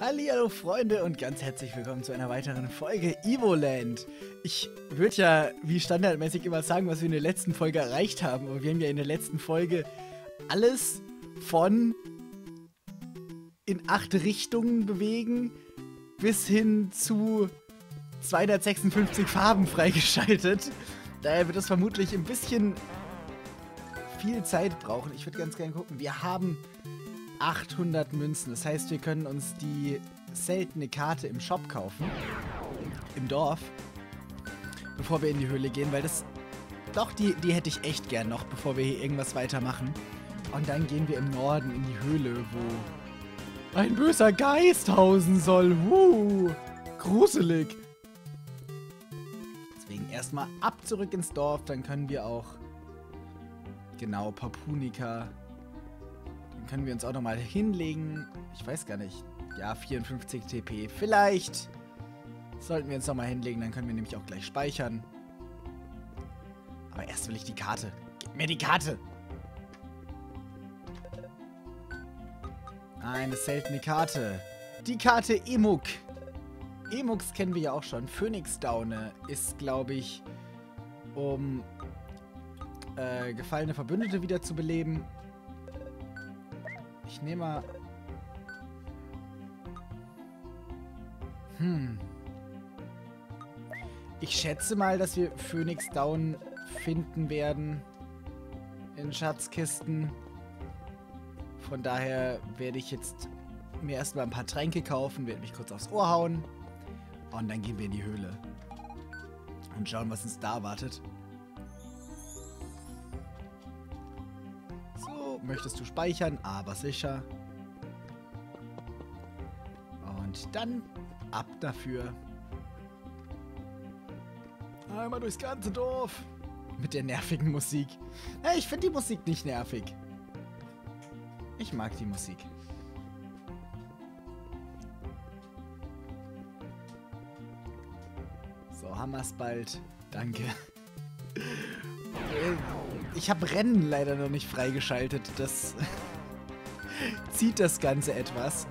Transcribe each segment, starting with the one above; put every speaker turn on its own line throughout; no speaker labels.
Hallo Freunde und ganz herzlich willkommen zu einer weiteren Folge Evoland. Ich würde ja wie standardmäßig immer sagen, was wir in der letzten Folge erreicht haben, aber wir haben ja in der letzten Folge alles von in acht Richtungen bewegen bis hin zu 256 Farben freigeschaltet. Daher wird es vermutlich ein bisschen viel Zeit brauchen. Ich würde ganz gerne gucken. Wir haben 800 Münzen. Das heißt, wir können uns die seltene Karte im Shop kaufen. Im Dorf. Bevor wir in die Höhle gehen, weil das... Doch, die, die hätte ich echt gern noch, bevor wir hier irgendwas weitermachen. Und dann gehen wir im Norden in die Höhle, wo ein böser Geist hausen soll. Uh, gruselig. Deswegen erstmal ab zurück ins Dorf, dann können wir auch... Genau, Papunika können wir uns auch nochmal hinlegen. Ich weiß gar nicht. Ja, 54 TP. Vielleicht sollten wir uns nochmal hinlegen, dann können wir nämlich auch gleich speichern. Aber erst will ich die Karte. Gib mir die Karte! Eine seltene Karte. Die Karte Emuk. Emuks kennen wir ja auch schon. Phoenix Daune ist, glaube ich, um äh, gefallene Verbündete wieder zu beleben ich nehme mal... Hm. Ich schätze mal, dass wir Phoenix Down finden werden. In Schatzkisten. Von daher werde ich jetzt mir erstmal ein paar Tränke kaufen, werde mich kurz aufs Ohr hauen. Und dann gehen wir in die Höhle. Und schauen, was uns da erwartet. Möchtest du speichern, aber sicher. Und dann ab dafür. Einmal durchs ganze Dorf. Mit der nervigen Musik. Hey, ich finde die Musik nicht nervig. Ich mag die Musik. So, haben wir es bald. Danke. Ich habe Rennen leider noch nicht freigeschaltet. Das zieht das Ganze etwas.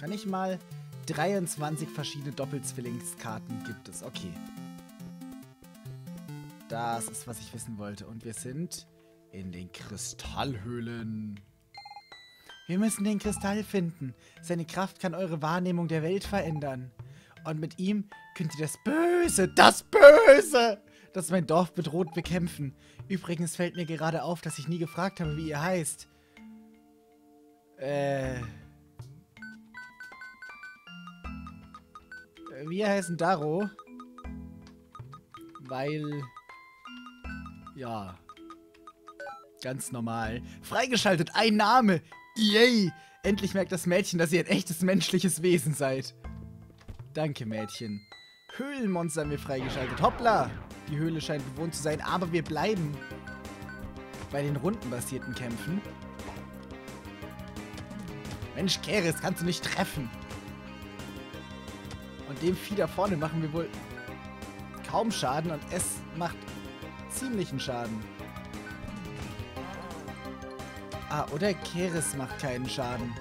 Kann ich mal... 23 verschiedene Doppelzwillingskarten gibt es. Okay. Das ist, was ich wissen wollte. Und wir sind in den Kristallhöhlen. Wir müssen den Kristall finden. Seine Kraft kann eure Wahrnehmung der Welt verändern. Und mit ihm könnt ihr das Böse, das Böse das mein Dorf bedroht bekämpfen. Übrigens fällt mir gerade auf, dass ich nie gefragt habe, wie ihr heißt. Äh... Wir heißen Daro. Weil... Ja. Ganz normal. Freigeschaltet, ein Name. Yay! Endlich merkt das Mädchen, dass ihr ein echtes menschliches Wesen seid. Danke, Mädchen. Höhlenmonster haben wir freigeschaltet. Hoppla! Die Höhle scheint bewohnt zu sein, aber wir bleiben bei den rundenbasierten Kämpfen. Mensch, Keres, kannst du nicht treffen. Und dem Vieh da vorne machen wir wohl kaum Schaden und es macht ziemlichen Schaden. Ah, oder Keres macht keinen Schaden.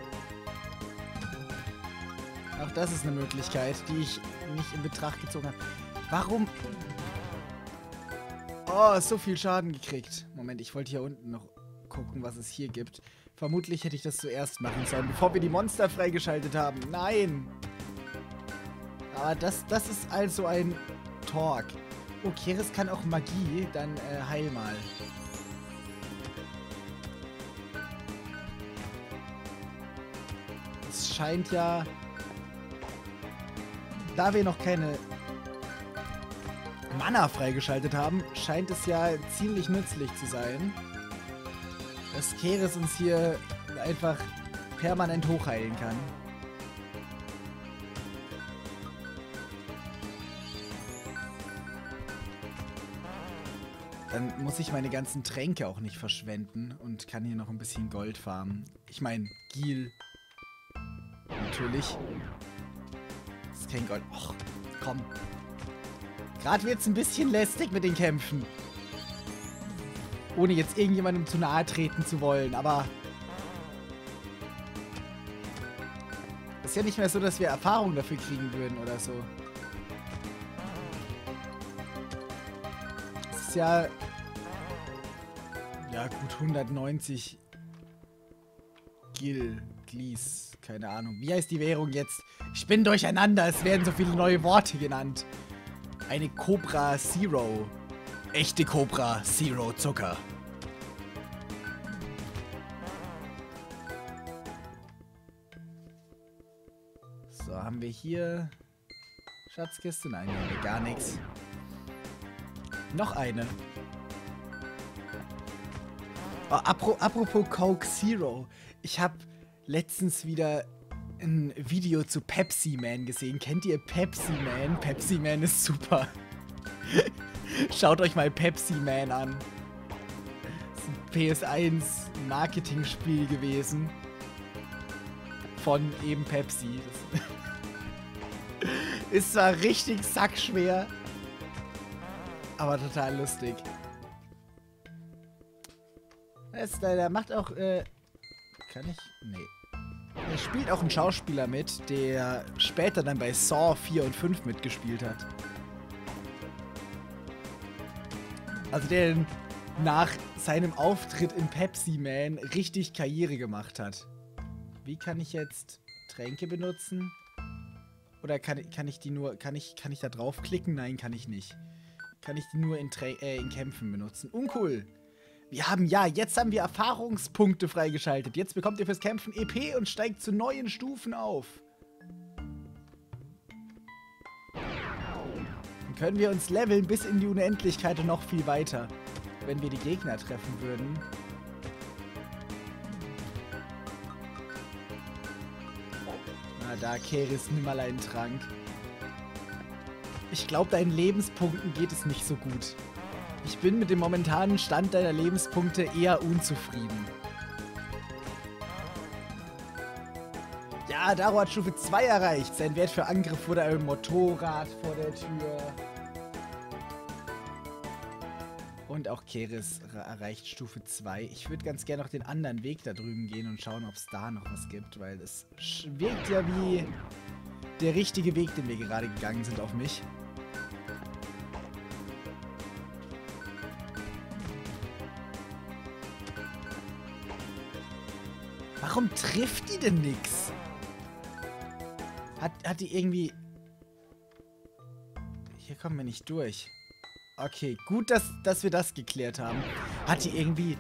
Auch das ist eine Möglichkeit, die ich nicht in Betracht gezogen habe. Warum Oh, so viel Schaden gekriegt. Moment, ich wollte hier unten noch gucken, was es hier gibt. Vermutlich hätte ich das zuerst machen sollen, bevor wir die Monster freigeschaltet haben. Nein! Aber das, das ist also ein Talk. Oh, Keres kann auch Magie. Dann äh, heil mal. Es scheint ja... Da wir noch keine Mana freigeschaltet haben, scheint es ja ziemlich nützlich zu sein. Dass Keres uns hier einfach permanent hochheilen kann. Dann muss ich meine ganzen Tränke auch nicht verschwenden und kann hier noch ein bisschen Gold farmen. Ich meine, Gil. Natürlich. Das ist kein Gold. Och, komm. Gerade wird es ein bisschen lästig mit den Kämpfen. Ohne jetzt irgendjemandem zu nahe treten zu wollen, aber... Ist ja nicht mehr so, dass wir Erfahrung dafür kriegen würden oder so. Das ist ja... Ja, gut 190 Gil, Glies, keine Ahnung. Wie heißt die Währung jetzt? Ich bin durcheinander, es werden so viele neue Worte genannt. Eine Cobra Zero. Echte Cobra Zero Zucker. So, haben wir hier Schatzkiste? Nein, hier haben wir gar nichts. Noch eine. Oh, apropos Coke Zero. Ich habe letztens wieder ein Video zu Pepsi Man gesehen. Kennt ihr Pepsi Man? Pepsi Man ist super. Schaut euch mal Pepsi Man an. Das ist ein PS1 Marketing-Spiel gewesen. Von eben Pepsi. Ist zwar richtig sackschwer, aber total lustig. Das, der macht auch, äh, kann ich? Nee. Spielt auch ein Schauspieler mit, der später dann bei Saw 4 und 5 mitgespielt hat. Also der nach seinem Auftritt in Pepsi Man richtig Karriere gemacht hat. Wie kann ich jetzt Tränke benutzen? Oder kann, kann ich die nur, kann ich, kann ich da draufklicken? Nein, kann ich nicht. Kann ich die nur in, Trä äh, in Kämpfen benutzen? Uncool. Wir haben, ja, jetzt haben wir Erfahrungspunkte freigeschaltet. Jetzt bekommt ihr fürs Kämpfen EP und steigt zu neuen Stufen auf. Dann können wir uns leveln bis in die Unendlichkeit und noch viel weiter, wenn wir die Gegner treffen würden. Na da, Keris Nimmerlein-Trank. Ich glaube, deinen Lebenspunkten geht es nicht so gut. Ich bin mit dem momentanen Stand deiner Lebenspunkte eher unzufrieden. Ja, Daro hat Stufe 2 erreicht. Sein Wert für Angriff wurde ein Motorrad vor der Tür. Und auch Keris erreicht Stufe 2. Ich würde ganz gerne noch den anderen Weg da drüben gehen und schauen, ob es da noch was gibt, weil es wirkt ja wie der richtige Weg, den wir gerade gegangen sind auf mich. Warum trifft die denn nix? Hat, hat die irgendwie... Hier kommen wir nicht durch. Okay, gut, dass, dass wir das geklärt haben. Hat die irgendwie...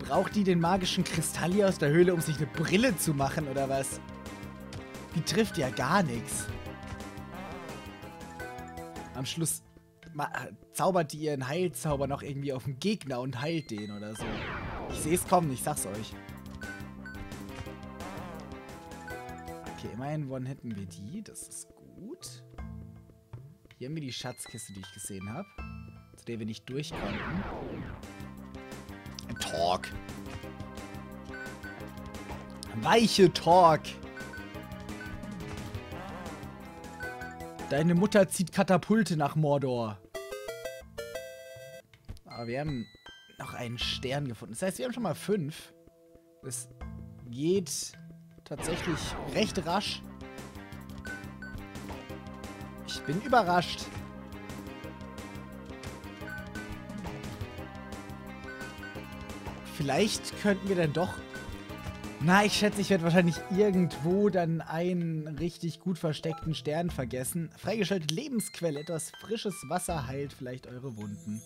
Braucht die den magischen Kristall hier aus der Höhle, um sich eine Brille zu machen, oder was? Die trifft ja gar nichts. Am Schluss zaubert die ihren Heilzauber noch irgendwie auf den Gegner und heilt den oder so. Ich sehe es kommen, ich sag's euch. Okay, immerhin one-hitten wir die. Das ist gut. Hier haben wir die Schatzkiste, die ich gesehen habe. Zu der wir nicht durch konnten. Talk. Weiche Talk. Deine Mutter zieht Katapulte nach Mordor. Aber wir haben noch einen Stern gefunden. Das heißt, wir haben schon mal fünf. Das geht tatsächlich recht rasch. Ich bin überrascht. Vielleicht könnten wir dann doch... Na, ich schätze, ich werde wahrscheinlich irgendwo dann einen richtig gut versteckten Stern vergessen. Freigeschaltet Lebensquelle. Etwas frisches Wasser heilt vielleicht eure Wunden.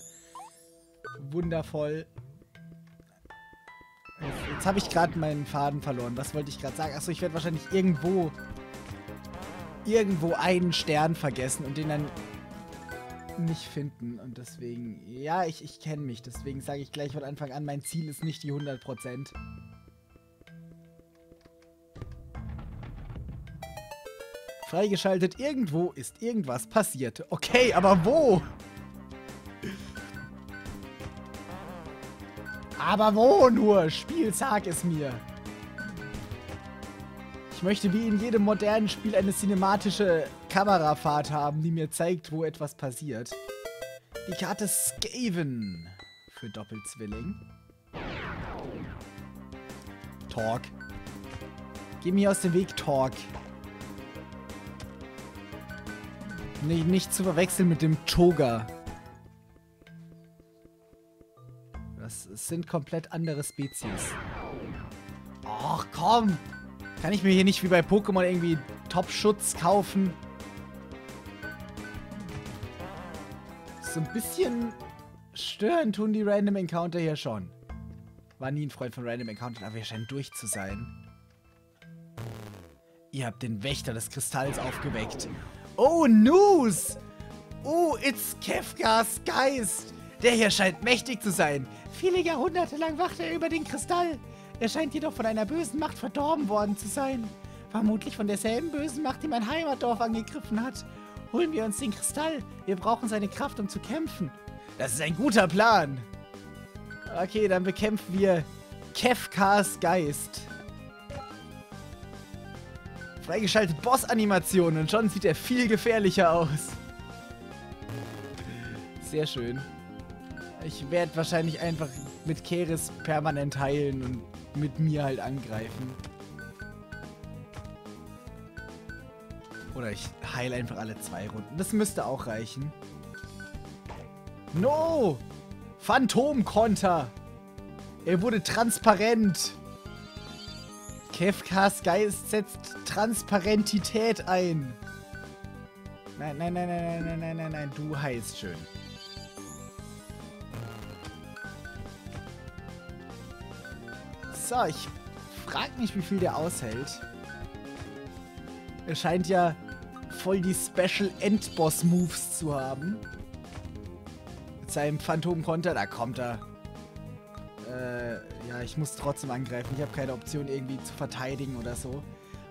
Wundervoll. Jetzt habe ich gerade meinen Faden verloren. Was wollte ich gerade sagen? Achso, ich werde wahrscheinlich irgendwo irgendwo einen Stern vergessen und den dann nicht finden. Und deswegen, ja, ich, ich kenne mich. Deswegen sage ich gleich von Anfang an, mein Ziel ist nicht die 100%. Freigeschaltet, irgendwo ist irgendwas passiert. Okay, aber wo? Aber wo nur? Spiel, sag es mir. Ich möchte wie in jedem modernen Spiel eine cinematische Kamerafahrt haben, die mir zeigt, wo etwas passiert. Die Karte Skaven für Doppelzwilling. Talk. Geh mir aus dem Weg, Talk. Nicht, nicht zu verwechseln mit dem Toga. Sind komplett andere Spezies. Ach komm! Kann ich mir hier nicht wie bei Pokémon irgendwie Top-Schutz kaufen? So ein bisschen stören tun die Random Encounter hier schon. War nie ein Freund von Random Encounter, aber wir scheinen durch zu sein. Ihr habt den Wächter des Kristalls aufgeweckt. Oh, News! Oh, it's Kefkas Geist! Der hier scheint mächtig zu sein. Viele Jahrhunderte lang wacht er über den Kristall. Er scheint jedoch von einer bösen Macht verdorben worden zu sein. Vermutlich von derselben bösen Macht, die mein Heimatdorf angegriffen hat. Holen wir uns den Kristall. Wir brauchen seine Kraft, um zu kämpfen. Das ist ein guter Plan. Okay, dann bekämpfen wir Kefkas Geist. Freigeschaltet Boss-Animationen und schon sieht er viel gefährlicher aus. Sehr schön. Ich werde wahrscheinlich einfach mit Keres permanent heilen und mit mir halt angreifen. Oder ich heile einfach alle zwei Runden. Das müsste auch reichen. No! Phantomkonter! Er wurde transparent! Kefkas Geist setzt Transparentität ein! Nein, nein, nein, nein, nein, nein, nein, nein, nein, du heißt schön. So, ich frag mich, wie viel der aushält. Er scheint ja voll die Special Endboss Moves zu haben. Mit seinem Phantom-Konter, da kommt er. Äh, ja, ich muss trotzdem angreifen. Ich habe keine Option irgendwie zu verteidigen oder so.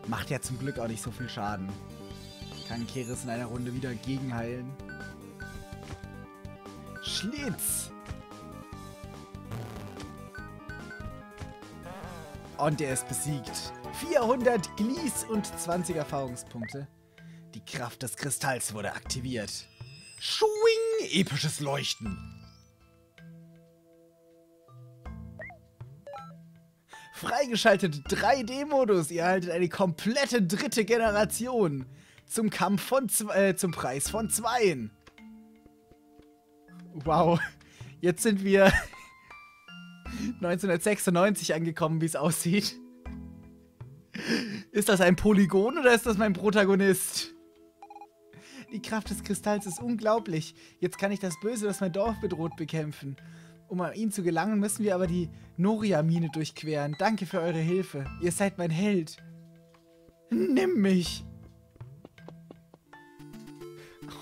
Macht ja zum Glück auch nicht so viel Schaden. Kann Keres in einer Runde wieder gegenheilen. Schlitz! Und er ist besiegt. 400 Glies und 20 Erfahrungspunkte. Die Kraft des Kristalls wurde aktiviert. Schwing! Episches Leuchten. Freigeschaltet 3D-Modus. Ihr erhaltet eine komplette dritte Generation. Zum Kampf von äh, zum Preis von zweien. Wow. Jetzt sind wir 1996 angekommen, wie es aussieht. Ist das ein Polygon oder ist das mein Protagonist? Die Kraft des Kristalls ist unglaublich. Jetzt kann ich das Böse, das mein Dorf bedroht, bekämpfen. Um an ihn zu gelangen, müssen wir aber die Noria-Mine durchqueren. Danke für eure Hilfe. Ihr seid mein Held. Nimm mich.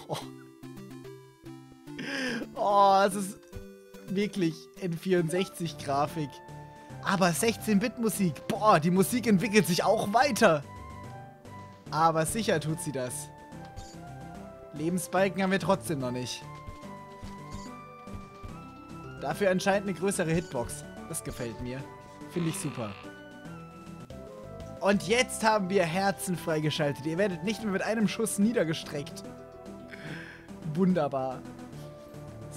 Oh, oh es ist wirklich N64-Grafik. Aber 16-Bit-Musik, boah, die Musik entwickelt sich auch weiter. Aber sicher tut sie das. Lebensbalken haben wir trotzdem noch nicht. Dafür anscheinend eine größere Hitbox. Das gefällt mir. Finde ich super. Und jetzt haben wir Herzen freigeschaltet. Ihr werdet nicht mehr mit einem Schuss niedergestreckt. Wunderbar.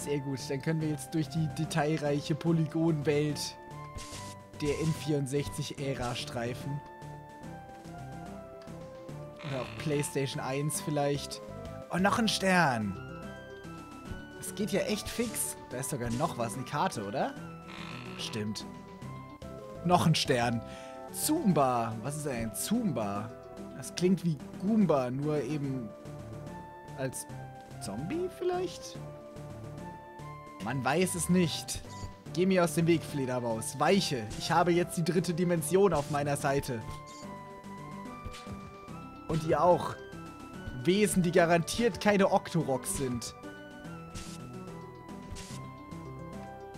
Sehr gut, dann können wir jetzt durch die detailreiche Polygonwelt der N64-Ära streifen. Oder auf PlayStation 1 vielleicht. Oh, noch ein Stern. Das geht ja echt fix. Da ist sogar noch was, eine Karte, oder? Stimmt. Noch ein Stern. Zumba. Was ist ein Zumba? Das klingt wie Goomba, nur eben als Zombie vielleicht? Man weiß es nicht. Geh mir aus dem Weg, Fledermaus. Weiche. Ich habe jetzt die dritte Dimension auf meiner Seite. Und ihr auch. Wesen, die garantiert keine Octoroks sind.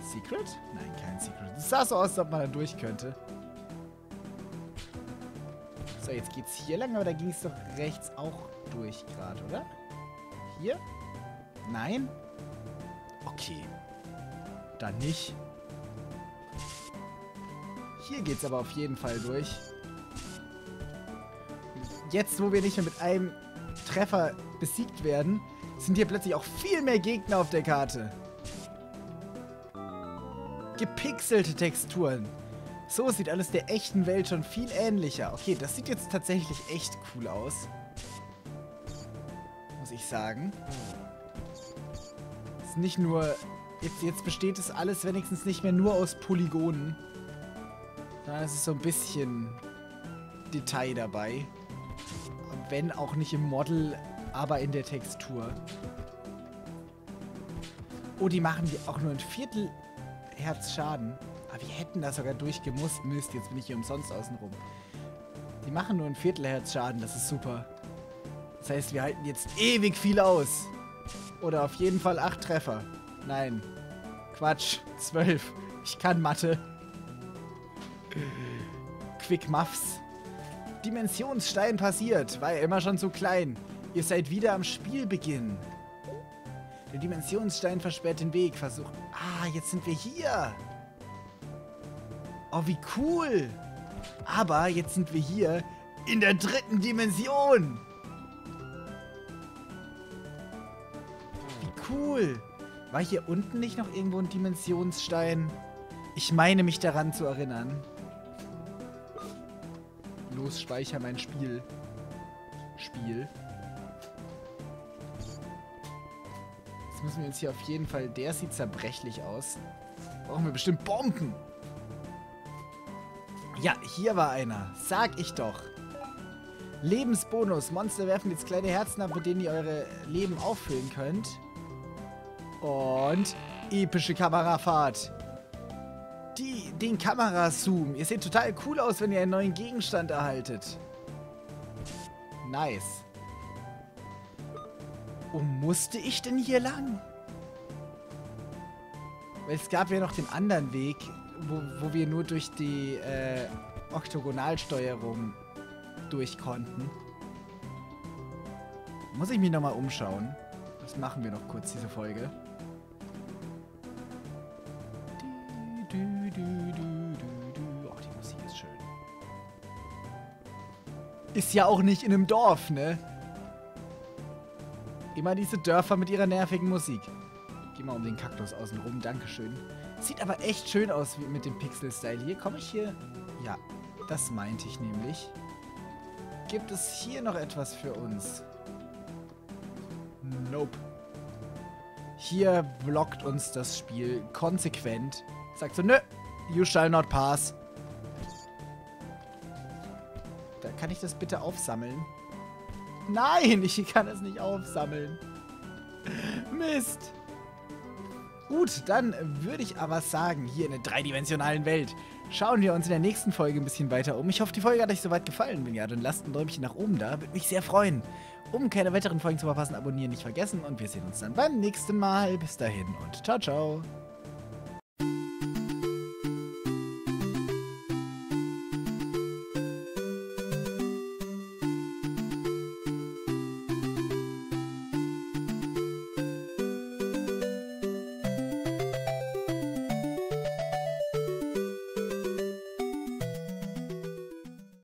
Secret? Nein, kein Secret. Es sah so aus, als ob man da durch könnte. So, jetzt geht's hier lang, aber da ging es doch rechts auch durch gerade, oder? Hier? Nein? Okay. Dann nicht. Hier geht's aber auf jeden Fall durch. Jetzt, wo wir nicht mehr mit einem Treffer besiegt werden, sind hier plötzlich auch viel mehr Gegner auf der Karte. Gepixelte Texturen. So sieht alles der echten Welt schon viel ähnlicher. Okay, das sieht jetzt tatsächlich echt cool aus. muss ich sagen. Ist nicht nur... Jetzt, jetzt besteht es alles wenigstens nicht mehr nur aus Polygonen. Sondern es ist so ein bisschen Detail dabei. Wenn auch nicht im Model, aber in der Textur. Oh, die machen die auch nur ein Viertel Herz Schaden. Aber wir hätten das sogar durchgemusst. Mist, jetzt bin ich hier umsonst außenrum. Die machen nur ein Viertel Herz Schaden, das ist super. Das heißt, wir halten jetzt ewig viel aus. Oder auf jeden Fall acht Treffer. Nein. Quatsch. Zwölf. Ich kann Mathe. Quick Muffs. Dimensionsstein passiert. War ja immer schon so klein. Ihr seid wieder am Spielbeginn. Der Dimensionsstein versperrt den Weg. Versuch. Ah, jetzt sind wir hier. Oh, wie cool. Aber jetzt sind wir hier in der dritten Dimension. Cool. War hier unten nicht noch irgendwo ein Dimensionsstein? Ich meine mich daran zu erinnern. Los, speicher mein Spiel. Spiel. Jetzt müssen wir uns hier auf jeden Fall... Der sieht zerbrechlich aus. Brauchen wir bestimmt Bomben. Ja, hier war einer. Sag ich doch. Lebensbonus. Monster werfen jetzt kleine Herzen ab, mit denen ihr eure Leben auffüllen könnt. Und epische Kamerafahrt. Die, den Kamerazoom. Ihr seht total cool aus, wenn ihr einen neuen Gegenstand erhaltet. Nice. Wo musste ich denn hier lang? Weil es gab ja noch den anderen Weg, wo, wo wir nur durch die äh, Oktogonalsteuerung durch konnten. Muss ich mich nochmal umschauen. Das machen wir noch kurz, diese Folge. Ist ja auch nicht in einem Dorf, ne? Immer diese Dörfer mit ihrer nervigen Musik. Geh mal um den Kaktus außen rum, Dankeschön. Sieht aber echt schön aus mit dem Pixel-Style. Hier komme ich hier... Ja, das meinte ich nämlich. Gibt es hier noch etwas für uns? Nope. Hier blockt uns das Spiel konsequent. Sagt so, nö, you shall not pass. Kann ich das bitte aufsammeln? Nein, ich kann es nicht aufsammeln. Mist. Gut, dann würde ich aber sagen, hier in der dreidimensionalen Welt schauen wir uns in der nächsten Folge ein bisschen weiter um. Ich hoffe, die Folge hat euch soweit gefallen. Wenn ja, dann lasst ein Däumchen nach oben da. Würde mich sehr freuen. Um keine weiteren Folgen zu verpassen, abonnieren nicht vergessen. Und wir sehen uns dann beim nächsten Mal. Bis dahin und ciao, ciao.